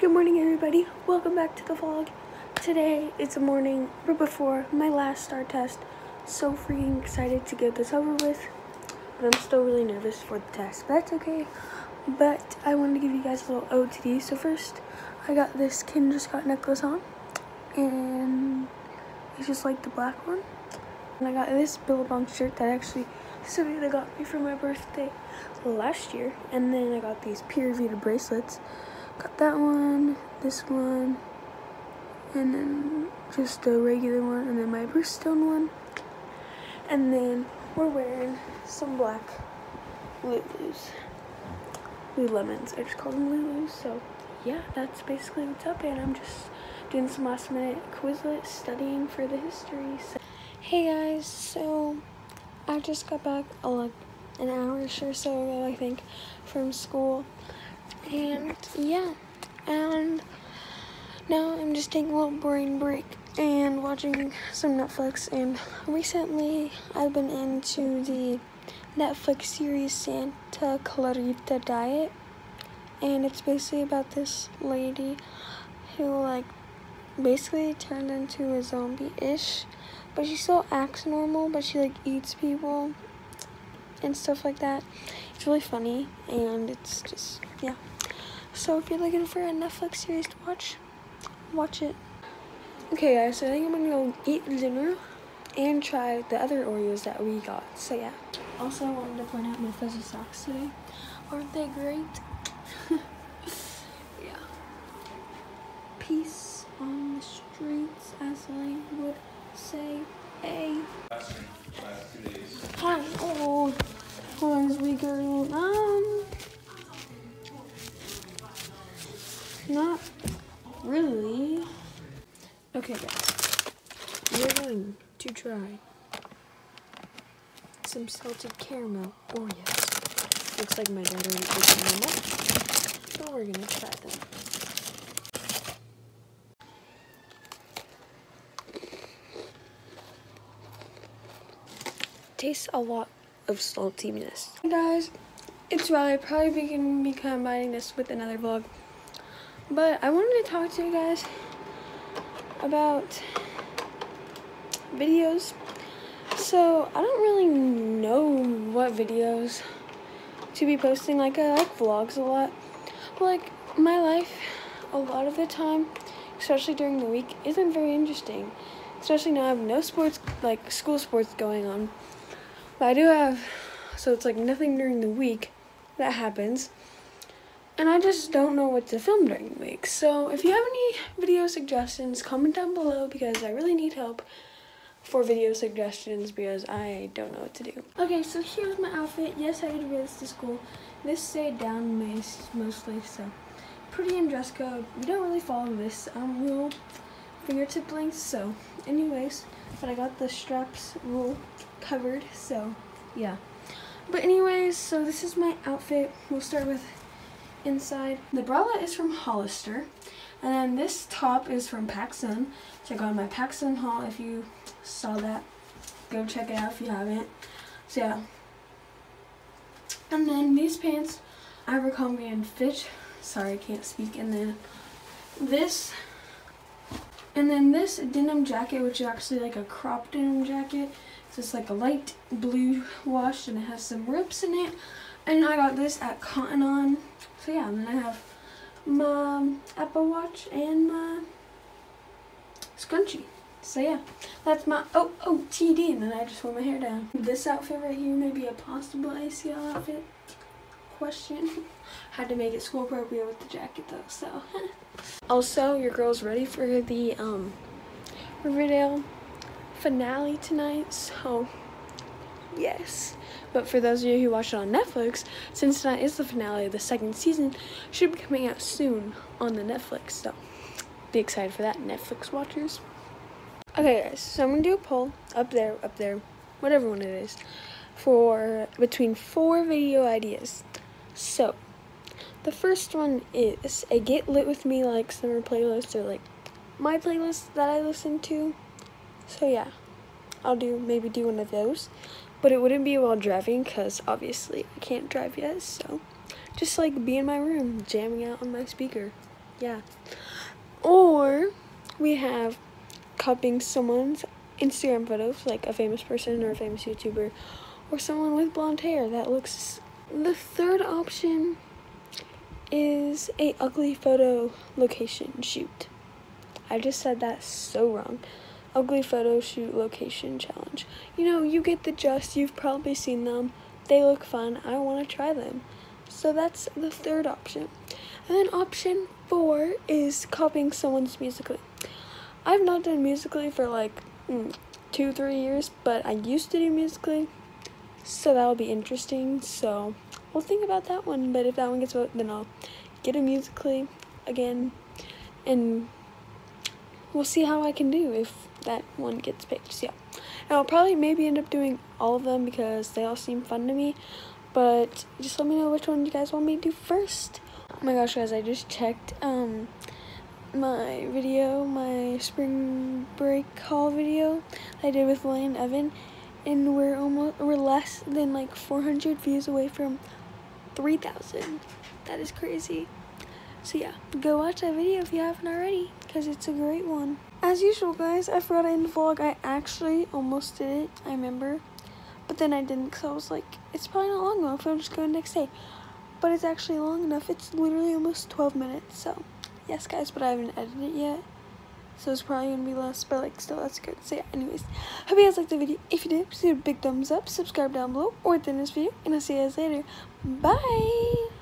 Good morning, everybody. Welcome back to the vlog. Today it's a morning right before my last STAAR test. So freaking excited to get this over with. But I'm still really nervous for the test. But that's okay. But I wanted to give you guys a little OTD. So first, I got this Kendra Scott necklace on. And it's just like the black one. And I got this Billabong shirt that actually Savita got me for my birthday last year. And then I got these Vida bracelets. Got that one, this one, and then just a regular one, and then my Bridgestone one. And then we're wearing some black Lulus. Lululemons. I just call them Lulus. So yeah, that's basically what's up. And I'm just doing some last minute Quizlet studying for the history. So. Hey guys, so I just got back uh, like an hour or so ago, I think, from school. And yeah, and now I'm just taking a little brain break and watching some Netflix. And recently I've been into the Netflix series Santa Clarita Diet. And it's basically about this lady who, like, basically turned into a zombie ish. But she still acts normal, but she, like, eats people and stuff like that. It's really funny, and it's just, yeah. So if you're looking for a Netflix series to watch, watch it. Okay guys, so I think I'm gonna go eat dinner and try the other Oreos that we got. So yeah. Also, I wanted to point out my fuzzy socks today. Aren't they great? yeah. Peace on the streets, as Lane would say. Hey. Hi. Oh, girl? Um. Okay, guys. We're going to try some salted caramel oh, Oreos. Looks like my put them up, so we're gonna try them. Tastes a lot of saltiness. Hey guys, it's Riley. Probably gonna be combining this with another vlog. But I wanted to talk to you guys about videos. So I don't really know what videos to be posting. Like I like vlogs a lot. But like my life a lot of the time, especially during the week, isn't very interesting. Especially now I have no sports like school sports going on. But I do have so it's like nothing during the week that happens and I just don't know what to film during the week. So if you have any video suggestions, comment down below because I really need help for video suggestions because I don't know what to do. Okay, so here's my outfit. Yes, I did wear this to school. This stayed down mostly, so pretty in dress code. We don't really follow this um, rule, fingertip length, so anyways, but I got the straps rule covered, so yeah. But anyways, so this is my outfit. We'll start with inside. The bralette is from Hollister. And then this top is from PacSun. Check out my PacSun haul if you saw that. Go check it out if you haven't. So yeah. And then these pants, Abercrombie and Fitch. Sorry, I can't speak. And then this. And then this denim jacket, which is actually like a crop denim jacket. It's just like a light blue wash and it has some rips in it. And I got this at Cotton On. So yeah, and then I have my Apple Watch and my scrunchie. So yeah, that's my oh oh TD, and then I just wore my hair down. This outfit right here may be a possible ACL outfit. Question. Had to make it school appropriate with the jacket though. So also, your girl's ready for the um Riverdale finale tonight. So yes. But for those of you who watch it on Netflix, since tonight is the finale of the second season, should be coming out soon on the Netflix. So be excited for that, Netflix watchers. Okay, guys, so I'm gonna do a poll up there, up there, whatever one it is, for between four video ideas. So the first one is a Get Lit With Me like summer playlist or like my playlist that I listen to. So yeah, I'll do maybe do one of those. But it wouldn't be while driving because obviously I can't drive yet. So just like be in my room jamming out on my speaker. yeah. Or we have copying someone's Instagram photos, like a famous person or a famous YouTuber, or someone with blonde hair that looks. The third option is a ugly photo location shoot. I just said that so wrong. Ugly photo shoot location challenge. You know, you get the gist. You've probably seen them. They look fun. I want to try them. So that's the third option. And then option four is copying someone's Musical.ly. I've not done Musical.ly for like mm, two, three years, but I used to do Musical.ly. So that'll be interesting. So we'll think about that one. But if that one gets voted, then I'll get a Musical.ly again. And we'll see how I can do if that one gets picked. So yeah. And I'll probably maybe end up doing all of them because they all seem fun to me. But just let me know which one you guys want me to do first. Oh my gosh, guys, I just checked um my video, my spring break haul video I did with Lane Evan, and we're almost we're less than like 400 views away from 3,000. That is crazy. So yeah, go watch that video if you haven't already, because it's a great one. As usual, guys, I forgot to end the vlog. I actually almost did it, I remember. But then I didn't, because I was like, it's probably not long enough, I'll just go next day. But it's actually long enough. It's literally almost 12 minutes, so yes, guys, but I haven't edited it yet. So it's probably going to be less, but like still, that's good. So yeah, anyways, hope you guys liked the video. If you did, please give a big thumbs up, subscribe down below, or at the end of this video, and I'll see you guys later. Bye!